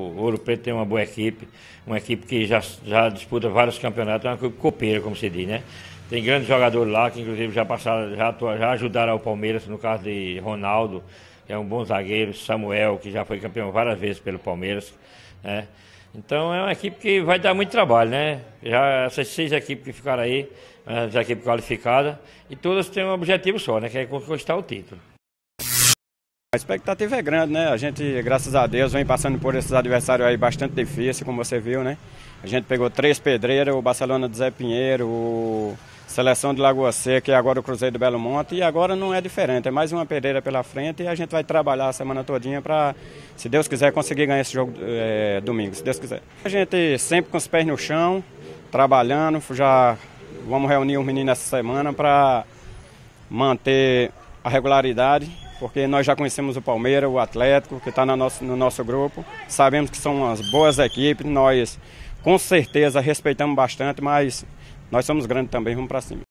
O Ouro Preto tem uma boa equipe, uma equipe que já, já disputa vários campeonatos, é uma equipe copeira, como se diz, né? Tem grandes jogadores lá que inclusive já passaram, já, já ajudaram ao Palmeiras, no caso de Ronaldo, que é um bom zagueiro, Samuel, que já foi campeão várias vezes pelo Palmeiras, né? Então é uma equipe que vai dar muito trabalho, né? Já essas seis equipes que ficaram aí, as equipes qualificadas, e todas têm um objetivo só, né? Que é conquistar o título. A expectativa é grande, né? A gente, graças a Deus, vem passando por esses adversários aí bastante difíceis, como você viu, né? A gente pegou três pedreiras, o Barcelona de Zé Pinheiro, o Seleção de Lagoa Seca e agora o Cruzeiro do Belo Monte. E agora não é diferente, é mais uma pedreira pela frente e a gente vai trabalhar a semana todinha para, se Deus quiser, conseguir ganhar esse jogo é, domingo, se Deus quiser. A gente sempre com os pés no chão, trabalhando, já vamos reunir os meninos essa semana para manter a regularidade porque nós já conhecemos o Palmeiras, o Atlético, que está no nosso, no nosso grupo. Sabemos que são umas boas equipes, nós com certeza respeitamos bastante, mas nós somos grandes também, vamos para cima.